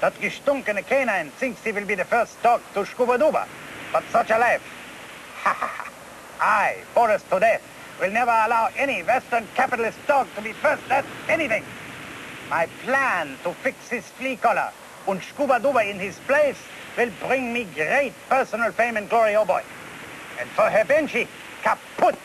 That gestunkene canine thinks he will be the first dog to Scubaduba. But such a life. Ha ha ha. I, Boris to death, will never allow any Western capitalist dog to be first at anything. My plan to fix his flea collar and Scuba-Duba in his place will bring me great personal fame and glory, oh boy. And for her Benji, kaput!